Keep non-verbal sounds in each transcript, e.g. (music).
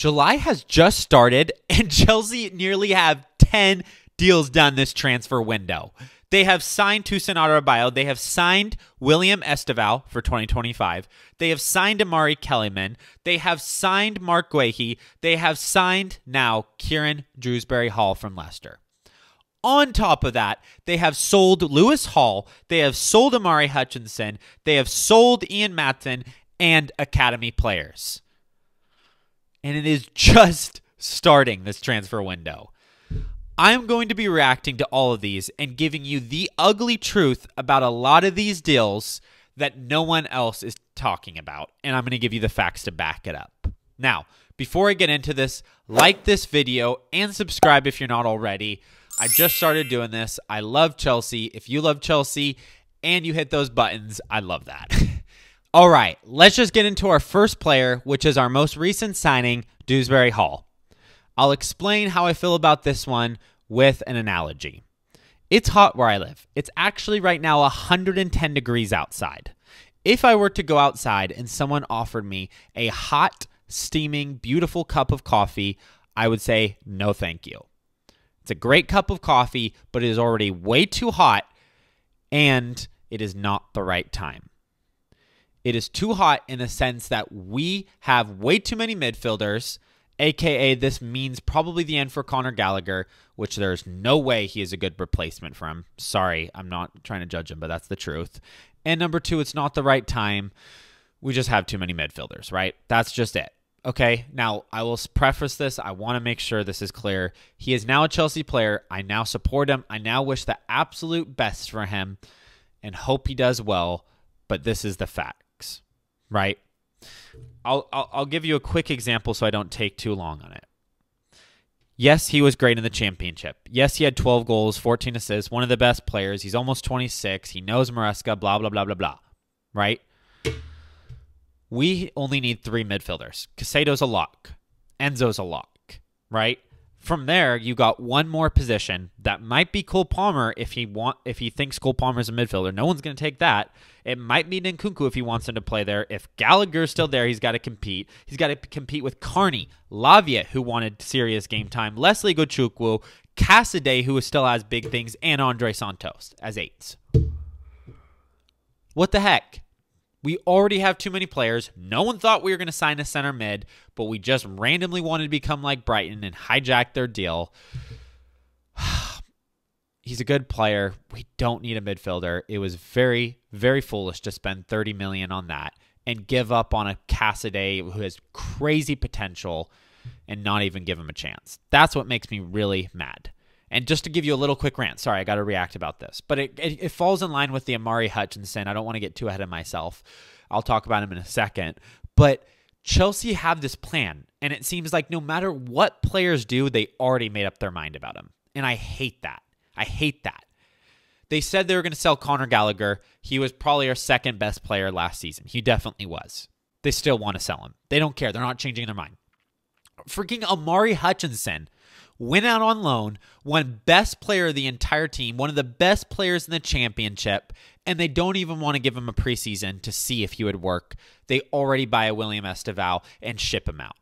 July has just started, (laughs) and Chelsea nearly have 10 deals done this transfer window. They have signed Tosin Adarabioyo. They have signed William Estêvão for 2025. They have signed Omari Kellyman. They have signed Marc Guiu. They have signed now Kiernan Dewsbury Hall from Leicester. On top of that, they have sold Lewis Hall. They have sold Omari Hutchinson. They have sold Ian Maatsen and academy players. And it is just starting this transfer window. I'm going to be reacting to all of these and giving you the ugly truth about a lot of these deals that no one else is talking about. And I'm going to give you the facts to back it up. Now, before I get into this, like this video and subscribe if you're not already. I just started doing this. I love Chelsea. If you love Chelsea and you hit those buttons, I love that. (laughs) All right, let's just get into our first player, which is our most recent signing, Dewsbury Hall. I'll explain how I feel about this one with an analogy. It's hot where I live. It's actually right now 110 degrees outside. If I were to go outside and someone offered me a hot, steaming, beautiful cup of coffee, I would say no thank you. It's a great cup of coffee, but it is already way too hot and it is not the right time. It is too hot in the sense that we have way too many midfielders aka this means probably the end for Conor Gallagher, which there's no way he is a good replacement for him. Sorry, I'm not trying to judge him, but that's the truth. And number two, it's not the right time. We just have too many midfielders, right? That's just it. Okay, now I will preface this. I want to make sure this is clear. He is now a Chelsea player. I now support him. I now wish the absolute best for him and hope he does well, but this is the right? I'll, I'll, I'll give you a quick example so I don't take too long on it. Yes, he was great in the championship. Yes, he had 12 goals, 14 assists, one of the best players. He's almost 26. He knows Maresca, blah, blah, blah, blah, blah. Right? We only need three midfielders. Caicedo's a lock. Enzo's a lock. Right? From there, you got one more position that might be Cole Palmer if he want if he thinks Cole Palmer's a midfielder. No one's going to take that. It might be Nkunku if he wants him to play there. If Gallagher's still there, he's got to compete. He's got to compete with Carney, Lavia, who wanted serious game time, Lesley Ugochukwu, Casadei, who still has big things, and Andrey Santos as eights. What the heck? We already have too many players. No one thought we were going to sign a center mid, but we just randomly wanted to become like Brighton and hijack their deal. (sighs) He's a good player. We don't need a midfielder. It was very, very foolish to spend 30 million on that and give up on a Casadei who has crazy potential and not even give him a chance. That's what makes me really mad. And just to give you a little quick rant, sorry, I got to react about this, but it, it, it, falls in line with the Omari Hutchinson. I don't want to get too ahead of myself. I'll talk about him in a second. But Chelsea have this plan, and it seems like no matter what players do, they already made up their mind about him. And I hate that. I hate that. They said they were going to sell Conor Gallagher. He was probably our second best player last season. He definitely was. They still want to sell him. They don't care. They're not changing their mind. Freaking Omari Hutchinson went out on loan, won best player of the entire team, one of the best players in the championship, and they don't even want to give him a preseason to see if he would work. They already buy a William Estêvão and ship him out.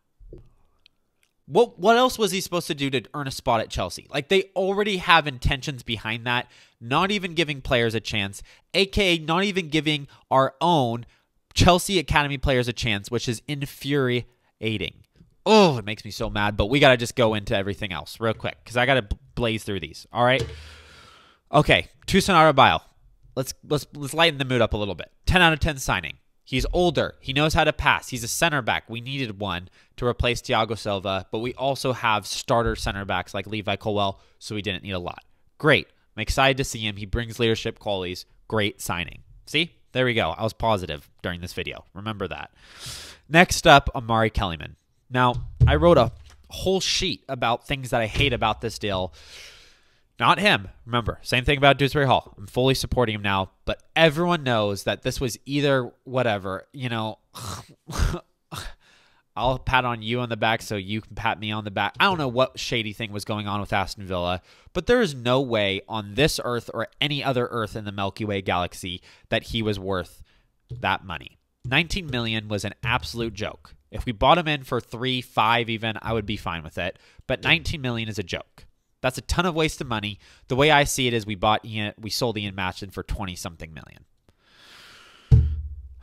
What what else was he supposed to do to earn a spot at Chelsea? Like they already have intentions behind that, not even giving players a chance, aka not even giving our own Chelsea Academy players a chance, which is infuriating. Oh, it makes me so mad. But we got to just go into everything else real quick because I got to blaze through these. All right. Okay. Tosin Adarabioyo. Let's let's let's lighten the mood up a little bit. Ten out of ten signing. He's older. He knows how to pass. He's a center back. We needed one to replace Thiago Silva, but we also have starter center backs like Levi Colwill, so we didn't need a lot. Great. I'm excited to see him. He brings leadership qualities. Great signing. See? There we go. I was positive during this video. Remember that. Next up, Omari Kellyman. Now, I wrote a whole sheet about things that I hate about this deal. Not him. Remember, same thing about Dewsbury Hall. I'm fully supporting him now, but everyone knows that this was either whatever, you know. (laughs) I'll pat on you on the back so you can pat me on the back. I don't know what shady thing was going on with Aston Villa, but there is no way on this earth or any other earth in the Milky Way galaxy that he was worth that money. 19 million was an absolute joke. If we bought him in for three, five, even, I would be fine with it. But 19 million is a joke. That's a ton of wasted money. The way I see it is we bought Ian, we sold Ian Maatsen for 20 something million.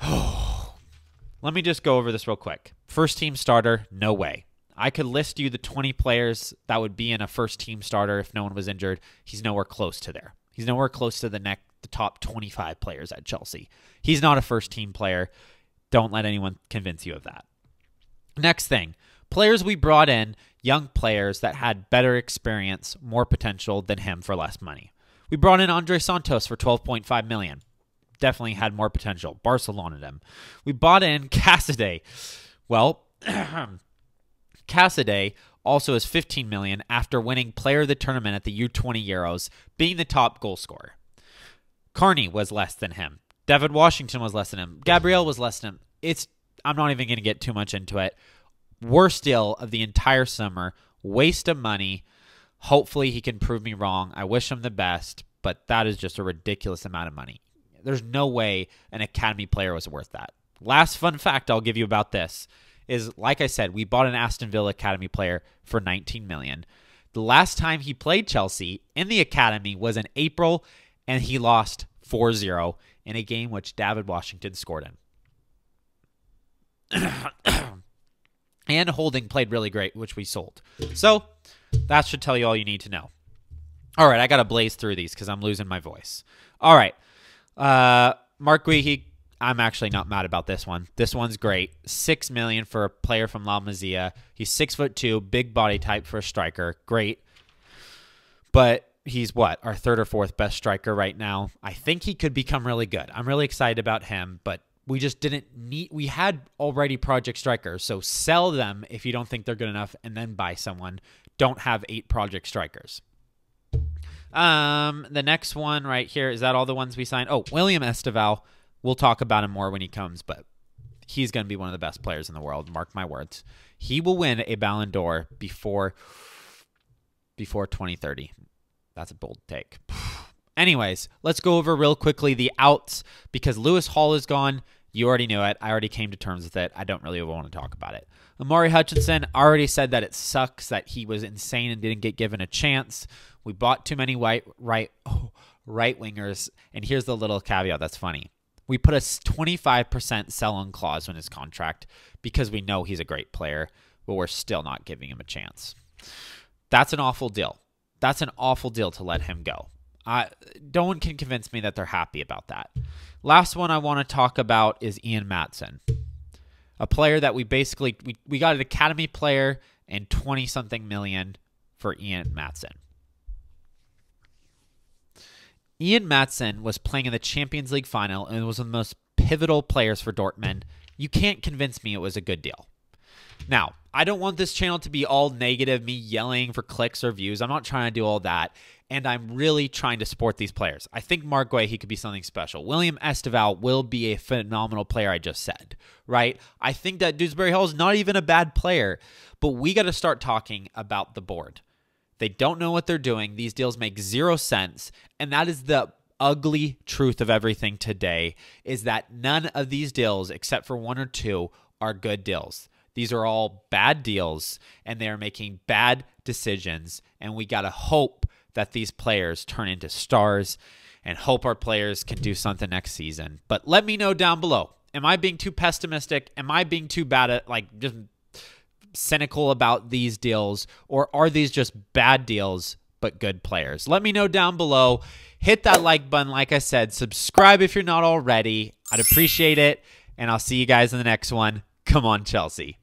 Oh, (sighs) Let me just go over this real quick. First team starter, no way. I could list you the 20 players that would be in a first team starter if no one was injured. He's nowhere close to there. He's nowhere close to the neck the top 25 players at Chelsea. He's not a first team player. Don't let anyone convince you of that. Next thing, players we brought in, young players that had better experience, more potential than him for less money. We brought in Andrey Santos for 12.5 million. Definitely had more potential. Barcelona him. We bought in (laughs) Casadei. Well, (clears throat) Casadei also is 15 million after winning player of the tournament at the U20 Euros, being the top goal scorer. Carney was less than him. Deivid Washington was less than him. Gabriel was less than him. It's I'm not even going to get too much into it. Worst deal of the entire summer. Waste of money. Hopefully he can prove me wrong. I wish him the best, but that is just a ridiculous amount of money. There's no way an academy player was worth that. Last fun fact I'll give you about this is like I said, we bought an Aston Villa academy player for 19 million. The last time he played Chelsea in the academy was in April and he lost 4-0 in a game which Deivid Washington scored in. (coughs) and Holding played really great, which we sold. So that should tell you all you need to know. All right, I got to blaze through these because I'm losing my voice. All right. Uh, Marc Guiu I'm actually not mad about this one. This one's great. Six million for a player from La Masia. He's six foot two, big body type for a striker. Great. But he's what? Our third or fourth best striker right now. I think he could become really good. I'm really excited about him, but we just didn't need we had already project strikers. So sell them if you don't think they're good enough and then buy someone. Don't have eight project strikers. Um, the next one right here is that all the ones we signed? Oh, William Estêvão We'll talk about him more when he comes, but he's going to be one of the best players in the world. Mark my words. He will win a Ballon d'Or before before 2030. That's a bold take. Anyways, let's go over real quickly the outs because Lewis Hall is gone. You already knew it. I already came to terms with it. I don't really want to talk about it. Omari Hutchinson already said that it sucks that he was insane and didn't get given a chance. We bought too many white right oh, (sighs) right wingers, and here's the little caveat that's funny. We put a 25% sell on clause in his contract because we know he's a great player, but we're still not giving him a chance. That's an awful deal. That's an awful deal to let him go. Uh, no one can convince me that they're happy about that. Last one I want to talk about is Ian Maatsen, a player that we basically we, we got an academy player and 20 something million for Ian Maatsen. Ian Maatsen was playing in the Champions League final and was one of the most pivotal players for Dortmund. You can't convince me it was a good deal. Now, I don't want this channel to be all negative, me yelling for clicks or views. I'm not trying to do all that. And I'm really trying to support these players. I think Marc Guiu, he could be something special. William Estêvão will be a phenomenal player, I just said, right? I think that Dewsbury Hall is not even a bad player, but we got to start talking about the board. They don't know what they're doing. These deals make zero sense. And that is the ugly truth of everything today is that none of these deals, except for one or two, are good deals. These are all bad deals and they are making bad decisions. And we got to hope that these players turn into stars and hope our players can do something next season. But let me know down below. Am I being too pessimistic? Am I being too bad at like just cynical about these deals, or are these just bad deals but good players? Let me know down below. Hit that like button, like I said. Subscribe if you're not already. I'd appreciate it. And I'll see you guys in the next one. Come on, Chelsea.